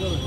little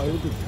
I would do.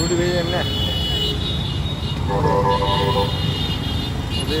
ചൂട് പെയ്യന്നെ ഉദയ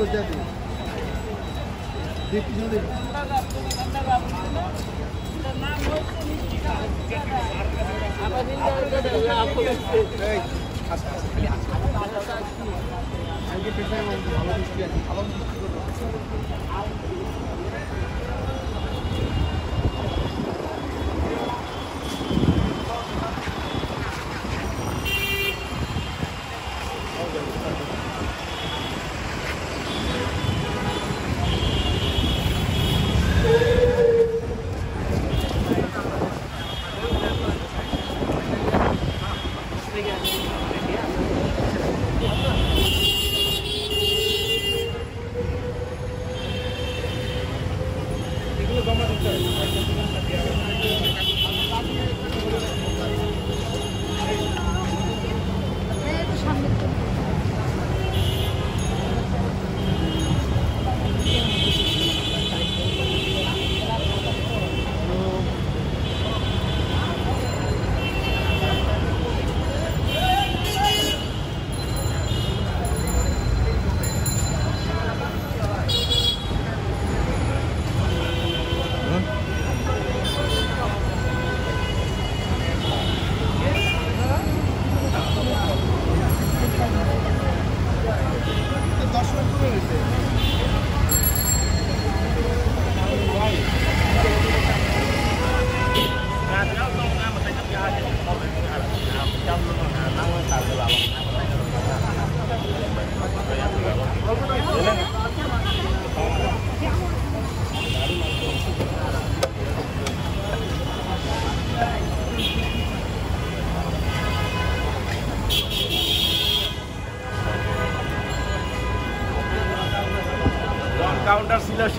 was that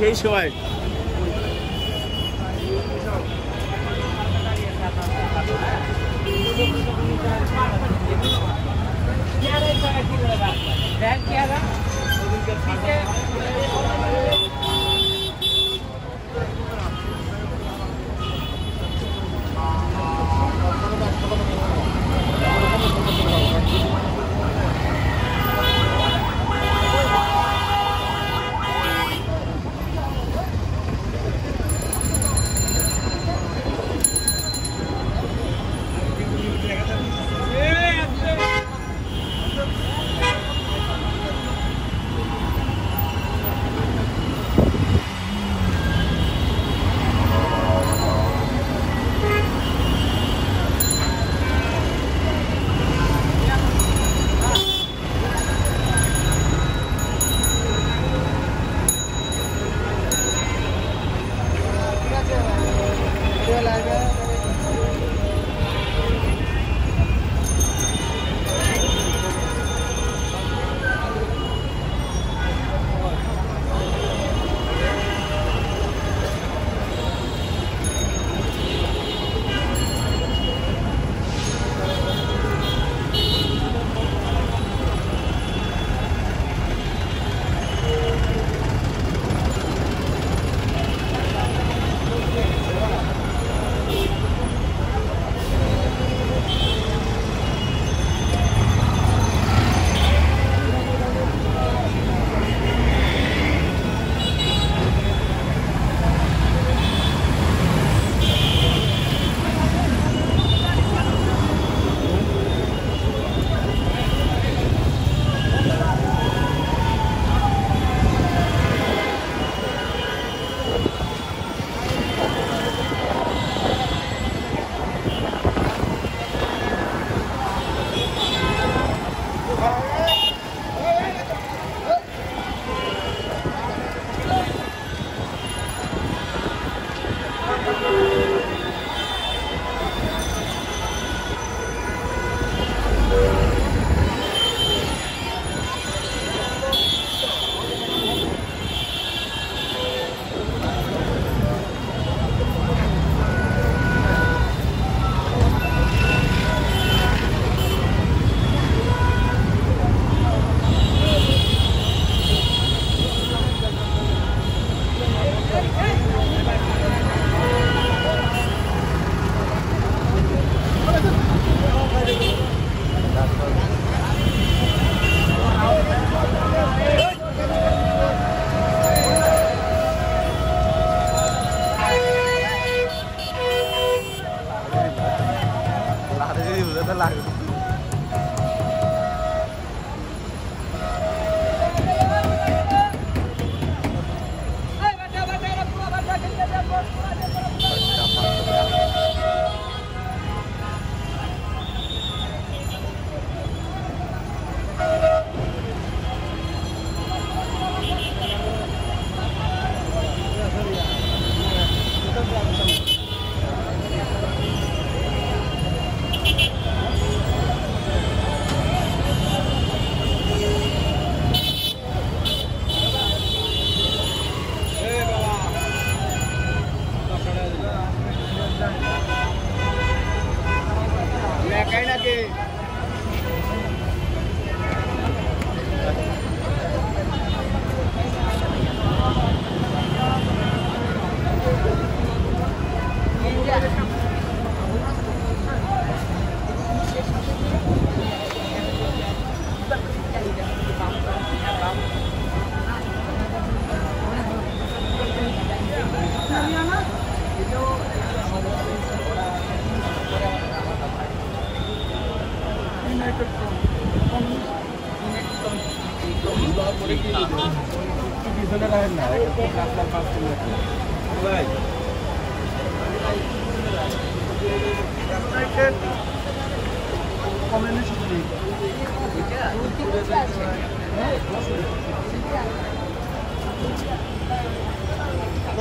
সেই সময়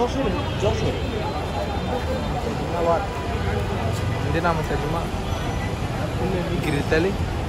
Joshua. Joshua. Joshua. Joshua. Joshua. Joshua. Joshua. Joshua. Joshua. Joshua. Joshua.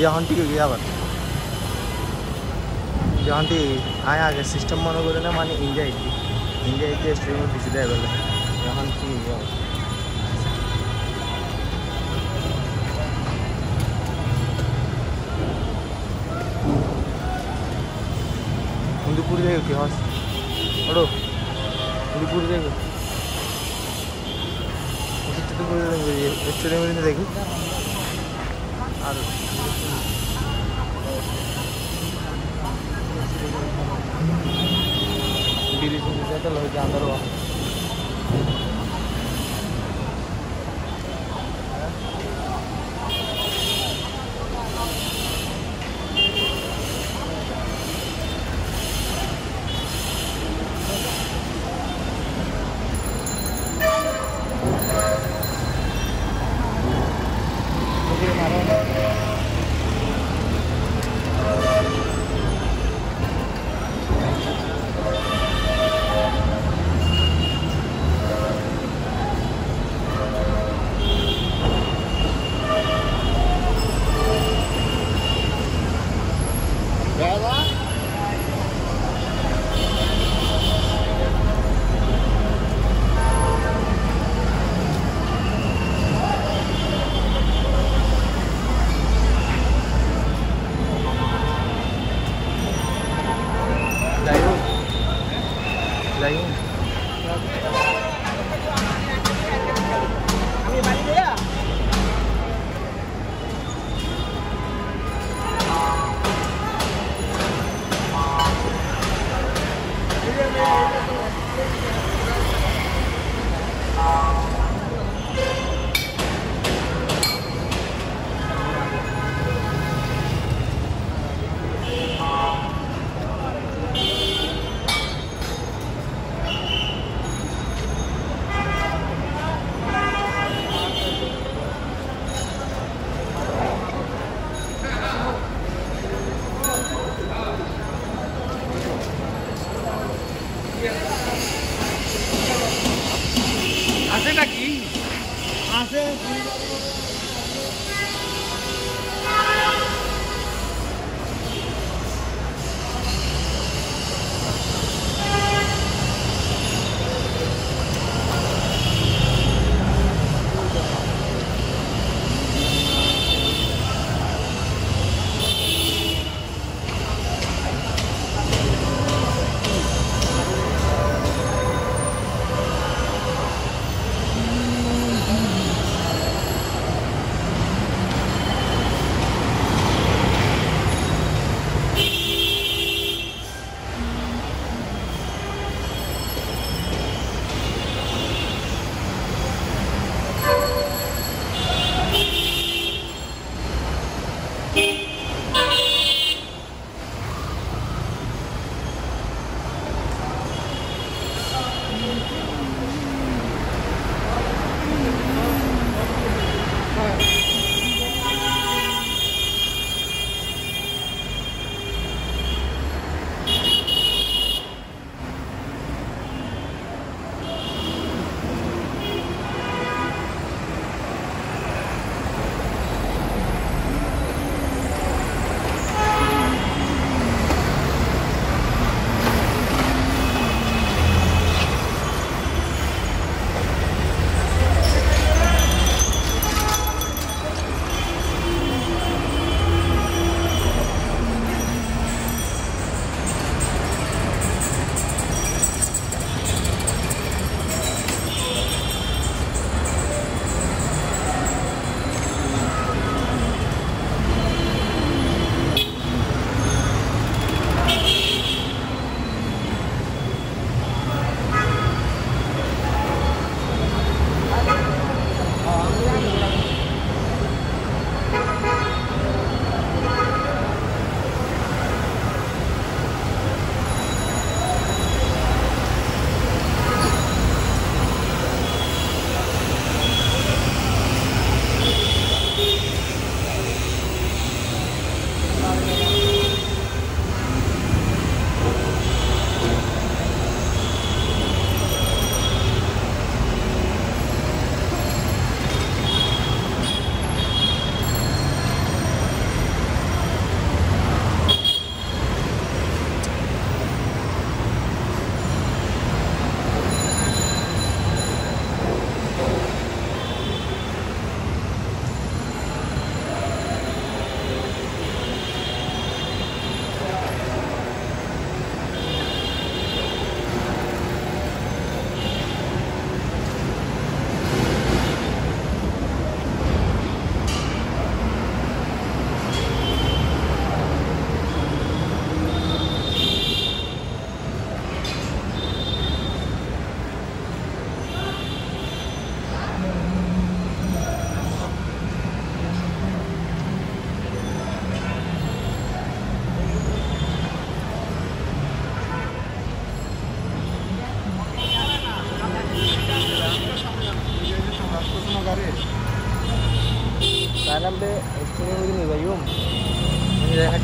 ಜಹಾಂಟಿಗೆ ಯಾವಾಗ ಜಹಾಂಟಿ ಆಯ ಆಗ ಸಿಸ್ಟಮ್ ಮನಗೋದ್ರೆ ಮನೆ ಹಿಂಗೆ ಐತಿ ಹಿಂಗೆ ಐತಿ ಸ್ಟ್ರೀಮ್ ಬಿಸಿದೆ ಇವೆಲ್ಲ ಜಹಾಂಟಿ ಯಾವಾಗ हिंदूपुर जाएगा क्या अड़ो हिंदूपुर जाएगा चित्रपुर जाएगा एक्चुअली मेरे देखो चलो जानवर हुआ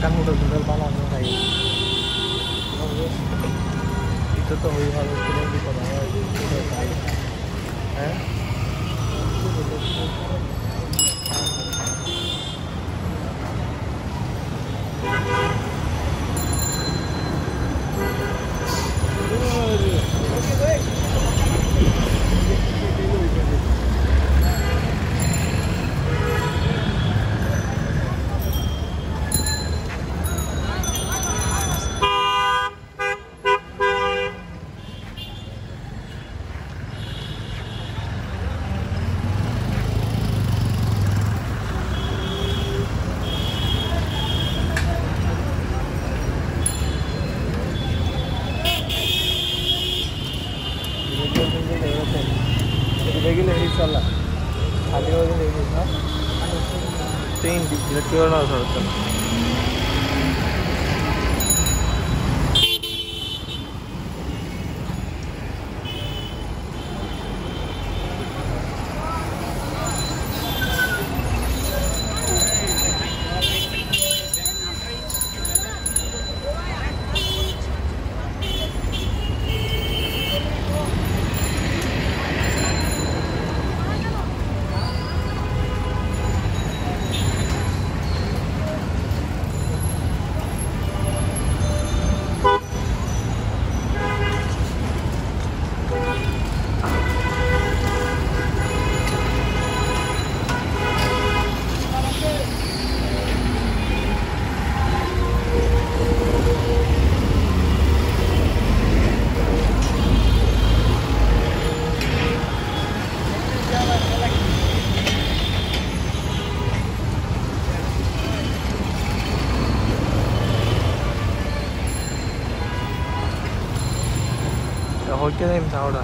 kan udah bener malah mulai itu tuh hal-hal cái em sao rồi?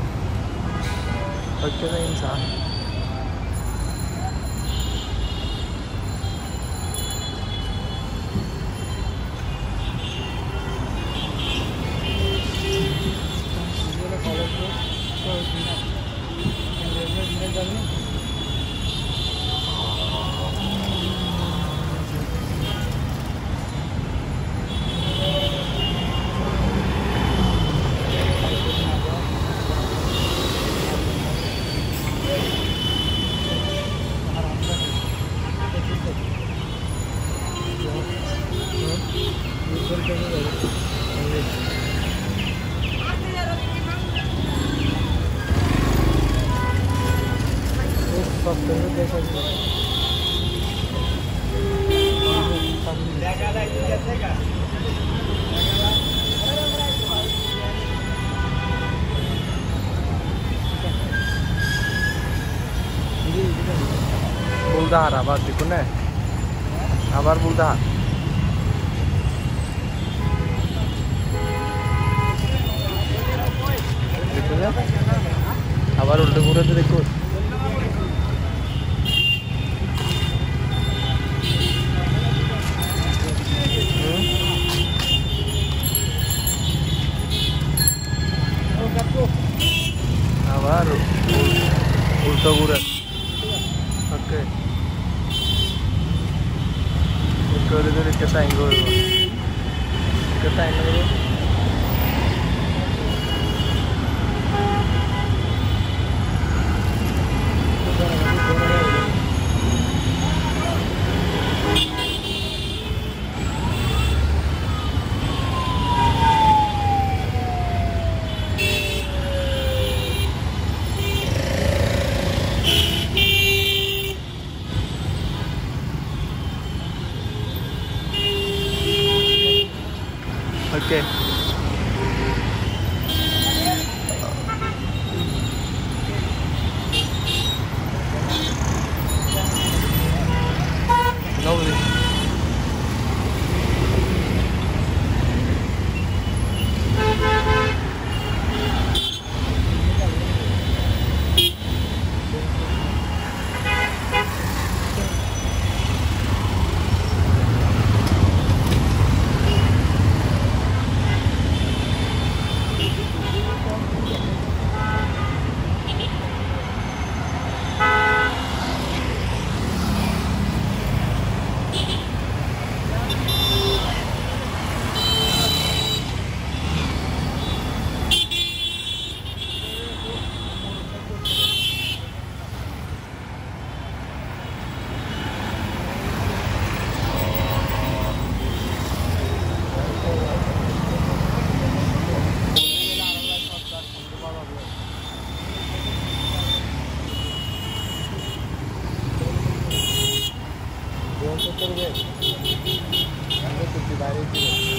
करते हुए हमने कुछ दीवारें की